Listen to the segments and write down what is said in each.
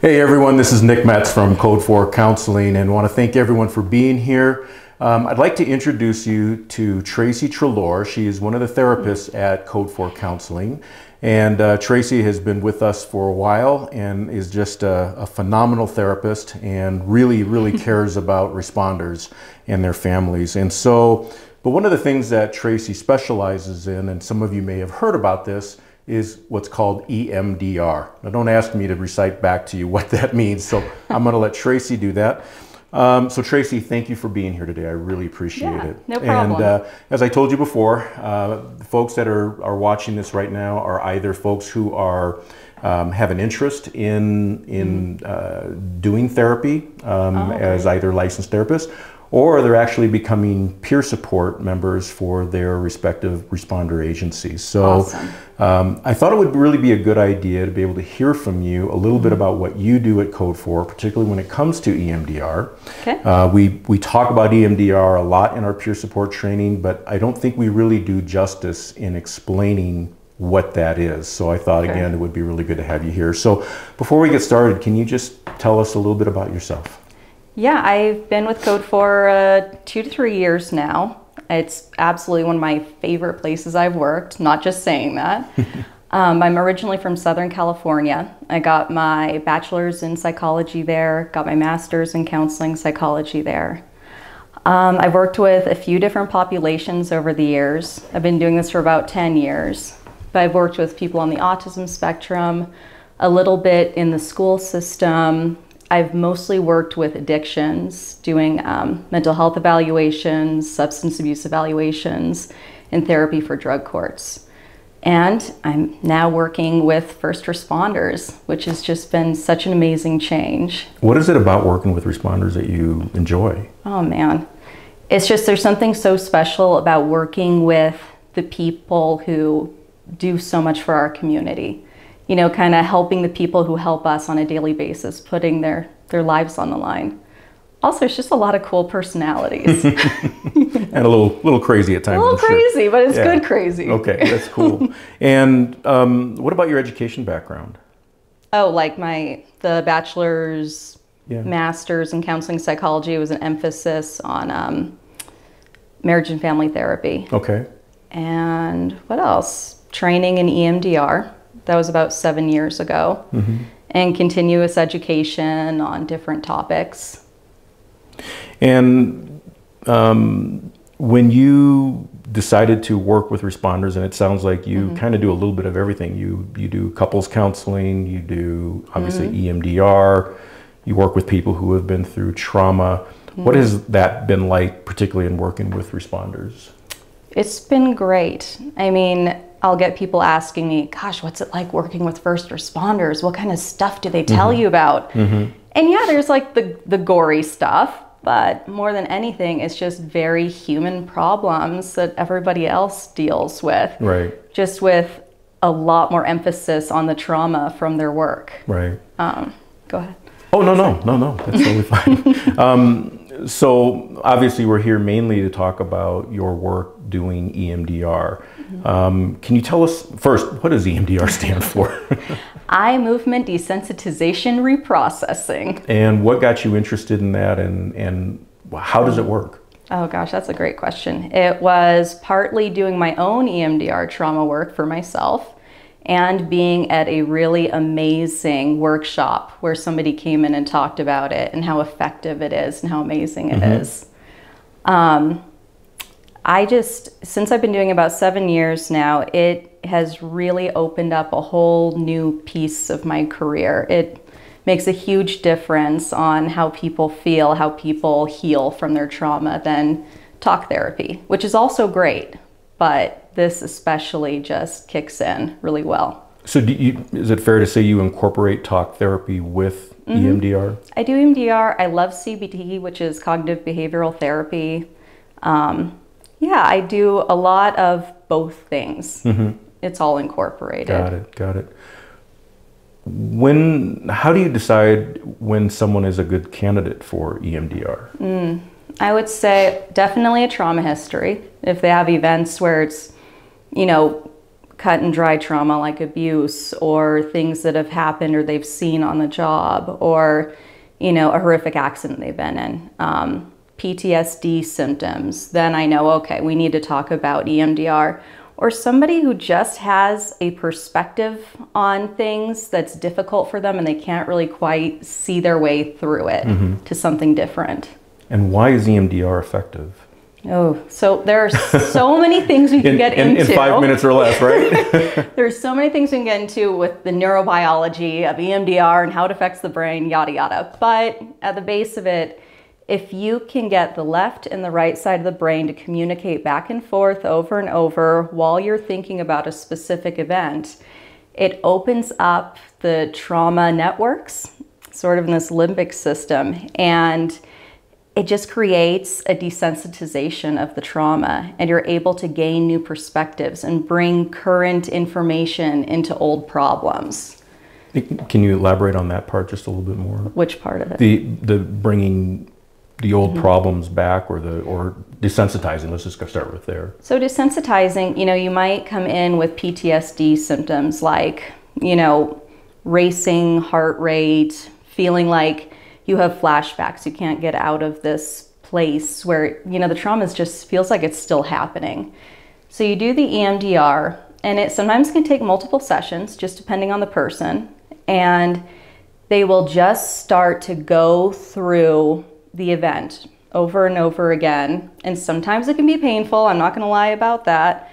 Hey everyone, this is Nick Metz from Code 4 Counseling and want to thank everyone for being here. Um, I'd like to introduce you to Tracy Treloar. She is one of the therapists at Code 4 Counseling. And uh, Tracy has been with us for a while and is just a, a phenomenal therapist and really, really cares about responders and their families. And so, but one of the things that Tracy specializes in, and some of you may have heard about this, is what's called EMDR. Now, don't ask me to recite back to you what that means, so I'm going to let Tracy do that. Um, so Tracy, thank you for being here today. I really appreciate Yeah, it. no problem. And uh, as I told you before, uh, the folks that are, are watching this right now are either folks who are um, have an interest in in uh, doing therapy um, Mm-hmm. Oh, okay. as either licensed therapists, or they're actually becoming peer support members for their respective responder agencies. So Awesome. um, I thought it would really be a good idea to be able to hear from you a little bit about what you do at Code 4, particularly when it comes to EMDR. Okay. Uh, we, we talk about EMDR a lot in our peer support training, but I don't think we really do justice in explaining what that is. So I thought, Okay. again, it would be really good to have you here. So before we get started, can you just tell us a little bit about yourself? Yeah, I've been with Code 4 uh, two to three years now. It's absolutely one of my favorite places I've worked, not just saying that. um, I'm originally from Southern California. I got my bachelor's in psychology there, got my master's in counseling psychology there. Um, I've worked with a few different populations over the years. I've been doing this for about 10 years. But I've worked with people on the autism spectrum, a little bit in the school system. I've mostly worked with addictions, doing um, mental health evaluations, substance abuse evaluations, and therapy for drug courts. And I'm now working with first responders, which has just been such an amazing change. What is it about working with responders that you enjoy? Oh man. It's just there's something so special about working with the people who do so much for our community. You know, kind of helping the people who help us on a daily basis, putting their their lives on the line. Also, it's just a lot of cool personalities. And a little little crazy at times. A little I'm sure. crazy, but it's Yeah. good crazy. Okay, that's cool. and um, what about your education background? Oh, like my the bachelor's, Yeah. master's in counseling psychology was an emphasis on um, marriage and family therapy. Okay. And what else? Training in EMDR. That was about seven years ago. Mm-hmm. And continuous education on different topics. And um, when you decided to work with responders, and it sounds like you mm-hmm. kind of do a little bit of everything. You you do couples counseling, you do obviously mm-hmm. EMDR, you work with people who have been through trauma. What has that been like, particularly in working with responders? It's been great. I mean, I'll get people asking me, gosh, what's it like working with first responders? What kind of stuff do they tell you about? And yeah, there's like the, the gory stuff, but more than anything, it's just very human problems that everybody else deals with. Right. Just with a lot more emphasis on the trauma from their work. Right. Um, go ahead. Oh no no no no that's totally fine. um, so obviously we're here mainly to talk about your work doing EMDR. Um, can you tell us first what does EMDR stand for, Eye movement desensitization reprocessing. and what got you interested in that, and and how does it work? Oh gosh, that's a great question. It was partly doing my own EMDR trauma work for myself and being at a really amazing workshop where somebody came in and talked about it and how effective it is and how amazing it is. Um, I just, since I've been doing about seven years now, it has really opened up a whole new piece of my career. It makes a huge difference on how people feel, how people heal from their trauma than talk therapy, which is also great, but this especially just kicks in really well. So do you, is it fair to say you incorporate talk therapy with mm-hmm. E EMDR? I do EMDR. I love CBT, which is cognitive behavioral therapy. Um, yeah, I do a lot of both things. Mm-hmm. It's all incorporated. Got it. Got it. When how do you decide when someone is a good candidate for EMDR? Mm, I would say definitely a trauma history. If they have events where it's, you know, cut and dry trauma like abuse or things that have happened or they've seen on the job or, you know, a horrific accident they've been in. Um, PTSD symptoms, then I know, okay, we need to talk about EMDR. Or somebody who just has a perspective on things that's difficult for them and they can't really quite see their way through it mm-hmm. to something different. And why is EMDR effective? Oh, so there are so many things we can in, get in, into. In five minutes or less, right? There's so many things we can get into with the neurobiology of EMDR and how it affects the brain, yada, yada. But at the base of it, if you can get the left and the right side of the brain to communicate back and forth over and over while you're thinking about a specific event, it opens up the trauma networks, sort of in this limbic system. And it just creates a desensitization of the trauma and you're able to gain new perspectives and bring current information into old problems. Can you elaborate on that part just a little bit more? Which part of it? The the bringing the old mm-hmm. problems back or the or desensitizing let's just start with there so desensitizing you know you might come in with ptsd symptoms like you know racing heart rate feeling like you have flashbacks. You can't get out of this place where, you know, the trauma just feels like it's still happening. So you do the EMDR, and it sometimes can take multiple sessions, just depending on the person. And they will just start to go through the event over and over again. And sometimes it can be painful. I'm not going to lie about that.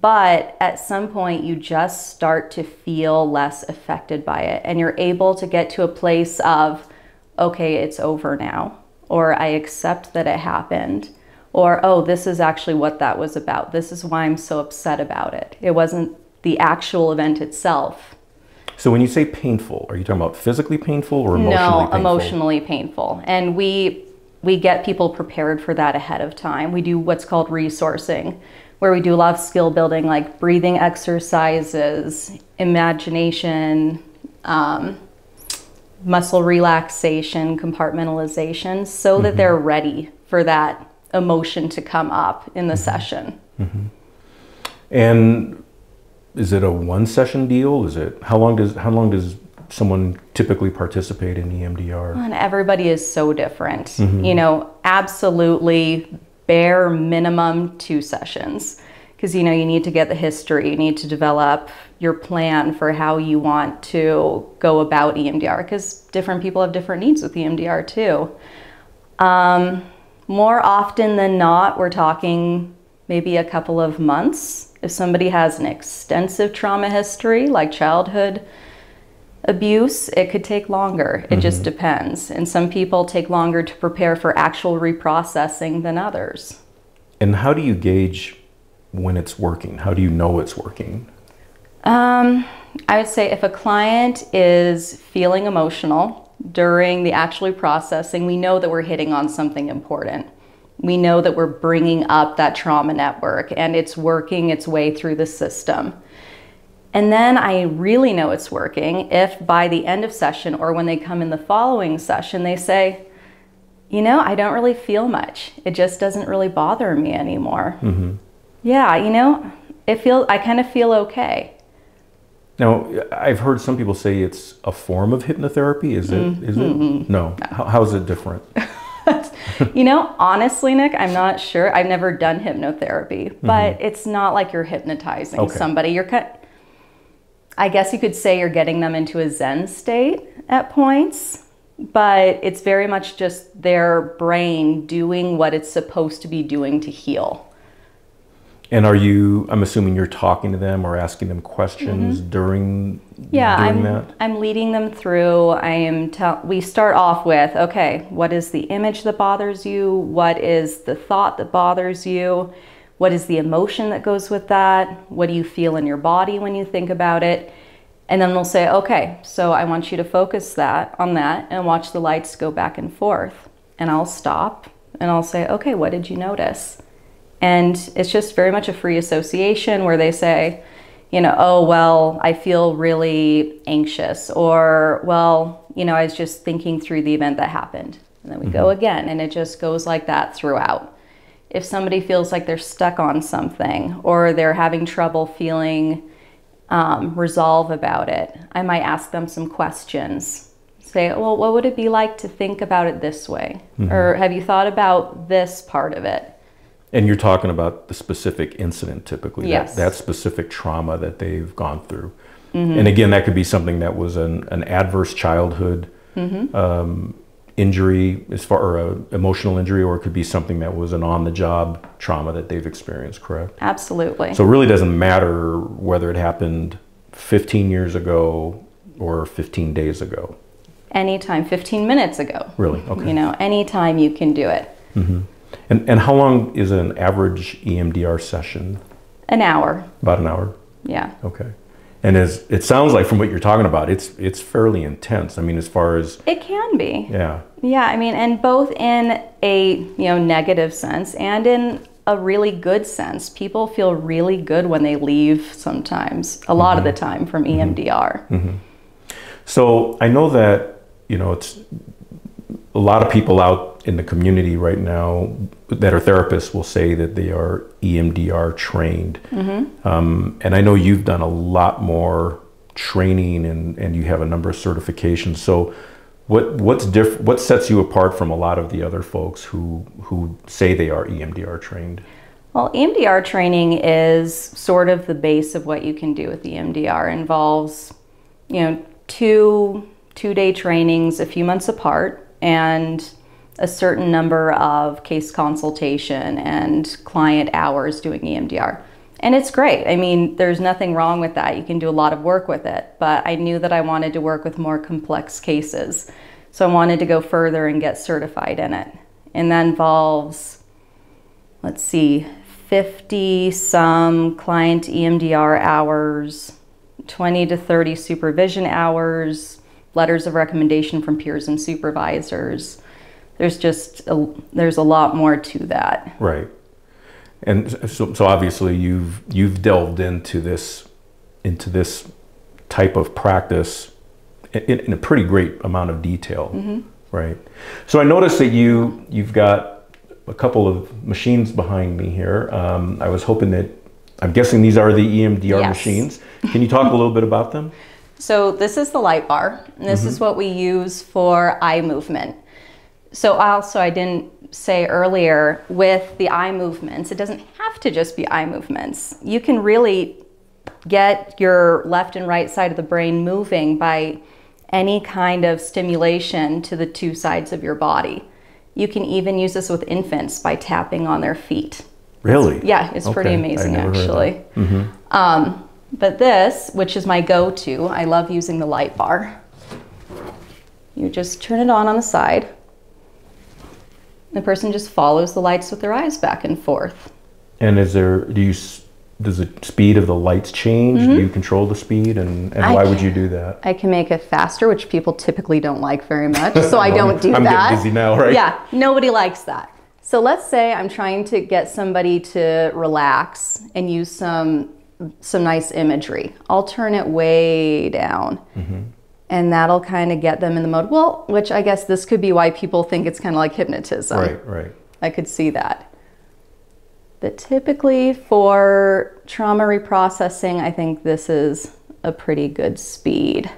But at some point, you just start to feel less affected by it. And you're able to get to a place of, okay, it's over now, or I accept that it happened, or oh, this is actually what that was about. This is why I'm so upset about it. It wasn't the actual event itself. So when you say painful, are you talking about physically painful or emotionally no, painful? emotionally painful. And we we get people prepared for that ahead of time. We do what's called resourcing, where we do a lot of skill building like breathing exercises, imagination, um, muscle relaxation, compartmentalization, so mm-hmm. that they're ready for that emotion to come up in the mm-hmm. session. Mm-hmm. And is it a one session deal? Is it how long does how long does someone typically participate in EMDR? And everybody is so different. Mm-hmm. You know, absolutely bare minimum two sessions because you know you need to get the history, you need to develop your plan for how you want to go about EMDR because different people have different needs with EMDR too. Um, more often than not, we're talking maybe a couple of months. If somebody has an extensive trauma history, like childhood abuse, it could take longer. It mm-hmm. just depends. And some people take longer to prepare for actual reprocessing than others. And how do you gauge when it's working? How do you know it's working? Um, I would say if a client is feeling emotional during the actually processing, we know that we're hitting on something important. We know that we're bringing up that trauma network and it's working its way through the system. And then I really know it's working if by the end of session or when they come in the following session, they say, you know, I don't really feel much. It just doesn't really bother me anymore. Mm-hmm. Yeah, you know, it feels, I kind of feel okay. Now, I've heard some people say it's a form of hypnotherapy. Is it? Mm-hmm. Is it? Mm-hmm. No. How, how is it different? you know, honestly, Nick, I'm not sure. I've never done hypnotherapy, mm-hmm. but mm-hmm. it's not like you're hypnotizing okay. somebody. You're kind. I guess you could say you're getting them into a Zen state at points, but it's very much just their brain doing what it's supposed to be doing to heal. And are you? I'm assuming you're talking to them or asking them questions mm-hmm. during. Yeah, I'm. That? I'm leading them through. I am. Tell, we start off with okay. What is the image that bothers you? What is the thought that bothers you? What is the emotion that goes with that? What do you feel in your body when you think about it? And then we'll say, okay, so I want you to focus that on that and watch the lights go back and forth. And I'll stop and I'll say, okay, what did you notice? And it's just very much a free association where they say, you know, oh, well, I feel really anxious, or, well, you know, I was just thinking through the event that happened. And then we mm-hmm. go again, and it just goes like that throughout. if somebody feels like they're stuck on something or they're having trouble feeling um, resolve about it, I might ask them some questions. Say, well, what would it be like to think about it this way? Mm-hmm. Or have you thought about this part of it? And you're talking about the specific incident typically, Yes. that, that specific trauma that they've gone through. Mm-hmm. And again, that could be something that was an, an adverse childhood mm-hmm. um, injury, as far or a emotional injury, or it could be something that was an on-the-job trauma that they've experienced. Correct. Absolutely. So it really doesn't matter whether it happened 15 years ago or 15 days ago. anytime, 15 minutes ago. Really? Okay. You know, anytime you can do it. Mm-hmm. And, and how long is an average EMDR session? An hour. About an hour. Yeah. Okay. And as it sounds like from what you're talking about, it's it's fairly intense. I mean, as far as It can be. yeah, Yeah, I mean, and both in a you know negative sense and in a really good sense. People feel really good when they leave. Sometimes, a lot of mm-hmm. the time, from mm-hmm. E EMDR. Mm-hmm. So I know that you know it's a lot of people out in the community right now that are therapists will say that they are EMDR trained, um, and I know you've done a lot more training and and you have a number of certifications. So what what's diff- what sets you apart from a lot of the other folks who who say they are EMDR trained? Well, EMDR training is sort of the base of what you can do with EMDR. It involves, you know, two two day trainings a few months apart and a certain number of case consultation and client hours doing EMDR. And it's great. I mean, there's nothing wrong with that. You can do a lot of work with it. But I knew that I wanted to work with more complex cases. So I wanted to go further and get certified in it. And that involves let's see, 50 some client EMDR hours, 20 to 30 supervision hours, letters of recommendation from peers and supervisors. There's just a, there's a lot more to that. Right. And so, so obviously you've you've delved into this into this type of practice in, in a pretty great amount of detail, right? So I noticed that you you've got a couple of machines behind me here. Um, I was hoping that I'm guessing these are the EMDR Yes. machines. Can you talk a little bit about them? So this is the light bar, and this is what we use for eye movement. So also, I didn't say earlier with the eye movements, it doesn't have to just be eye movements. You can really get your left and right side of the brain moving by any kind of stimulation to the two sides of your body. You can even use this with infants by tapping on their feet. Really? Yeah, it's pretty Okay. I amazing never heard of actually. Um, but this, which is my go-to, I love using the light bar. You just turn it on on the side. The person just follows the lights with their eyes back and forth. And is there do you does the speed of the lights change? Do you control the speed, and, and Mm-hmm. I why would you do that? I can make it faster, which people typically don't like very much, so I don't do I'm that. getting dizzy now, right? Yeah, nobody likes that. So let's say I'm trying to get somebody to relax and use some some nice imagery. I'll turn it way down. Mm-hmm. And that'll kind of get them in the mode. Well, which I guess this could be why people think it's kind of like hypnotism. Right, right. I could see that. But typically for trauma reprocessing, I think this is a pretty good speed.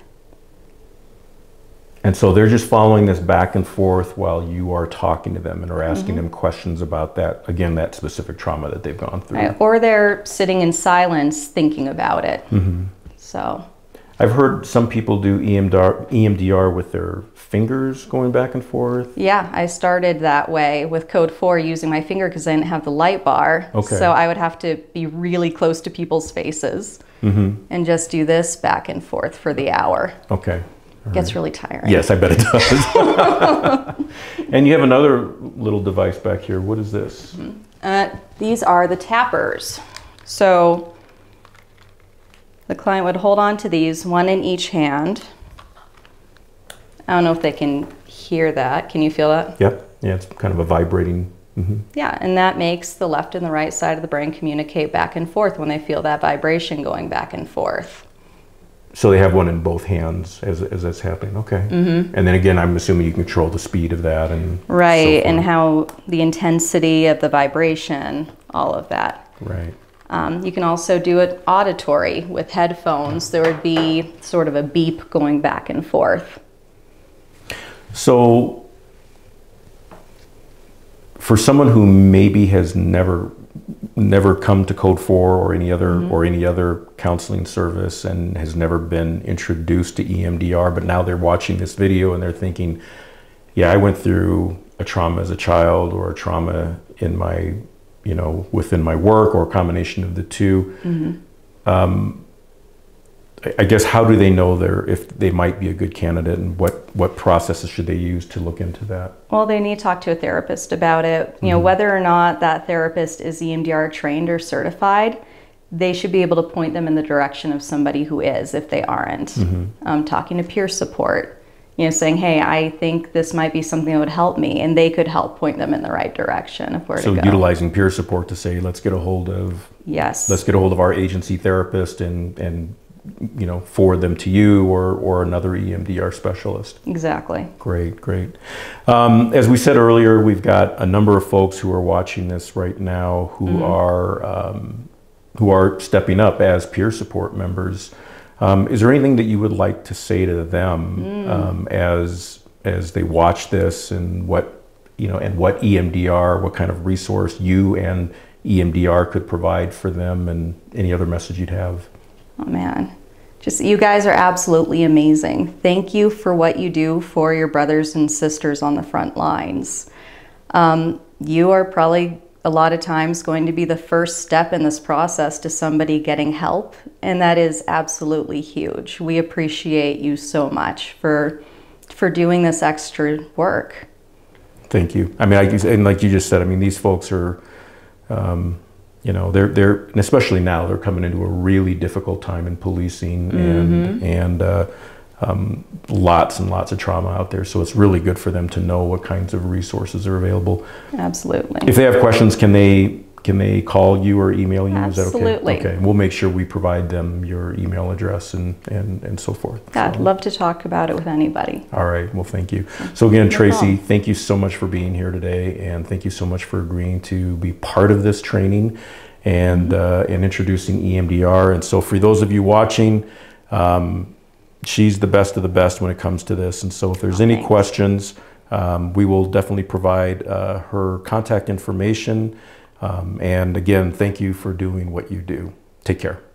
And so they're just following this back and forth while you are talking to them and are asking Mm-hmm. them questions about that, again, that specific trauma that they've gone through. Right? Or they're sitting in silence thinking about it. Mm-hmm. So, I've heard some people do EMDR, EMDR with their fingers going back and forth. yeah, I started that way with Code 4 using my finger because I didn't have the light bar. Okay. So I would have to be really close to people's faces Mm-hmm. and just do this back and forth for the hour. Okay. Gets really tiring. Yes, I bet it does. and you have another little device back here. What is this? Uh, these are the tappers. So the client would hold on to these, one in each hand. I don't know if they can hear that. Can you feel that? Yep. Yeah, it's kind of a vibrating. hmm Yeah, and that makes the left and the right side of the brain communicate back and forth when they feel that vibration going back and forth. so they have one in both hands as, as that's happening. Okay. Mm-hmm. And then again, I'm assuming you control the speed of that and so Right, and how the intensity of the vibration, all of that. right. Um, you can also do it auditory with headphones. There would be sort of a beep going back and forth. So, for someone who maybe has never never come to Code Four or any other or any other counseling service and has never been introduced to EMDR, but now they're watching this video and they're thinking, "Yeah, I went through a trauma as a child or a trauma in my, you know, within my work or a combination of the 2 Um, I- I guess how do they know they're if they might be a good candidate and what what processes should they use to look into that? Well, they need to talk to a therapist about it. You know, whether or not that therapist is EMDR trained or certified, they should be able to point them in the direction of somebody who is if they aren't. Um, talking to peer support, you know, saying, hey, I think this might be something that would help me, and they could help point them in the right direction of where So to go. utilizing peer support to say, let's get a hold of yes. let's get a hold of our agency therapist and and you know forward them to you or or another EMDR specialist. exactly. Great, great. Um, as we said earlier, we've got a number of folks who are watching this right now who are um, who are stepping up as peer support members. Um, is there anything that you would like to say to them um, as as they watch this and what you know and what EMDR, what kind of resource you and EMDR could provide for them, and any other message you'd have? Oh man, just you guys are absolutely amazing. Thank you for what you do for your brothers and sisters on the front lines. Um, you are probably a lot of times going to be the first step in this process to somebody getting help, and that is absolutely huge. We appreciate you so much for for doing this extra work. Thank you. I mean, I, and like you just said, I mean, these folks are, um, you know, they're they're and especially now they're coming into a really difficult time in policing and and uh, um, lots and lots of trauma out there. So it's really good for them to know what kinds of resources are available. Absolutely. If they have questions, can they can they call you or email you? Is that okay? Absolutely. Okay. We'll make sure we provide them your email address and and and so forth. Yeah, I'd love to talk about it with anybody. all right. Well, thank you. So again, No Tracy, problem. thank you so much for being here today, and thank you so much for agreeing to be part of this training and Mm-hmm. uh, and introducing EMDR. And so, for those of you watching, um, she's the best of the best when it comes to this. And so, if there's any questions, um, we will definitely provide uh, her contact information. Um, and again, thank you for doing what you do. Take care.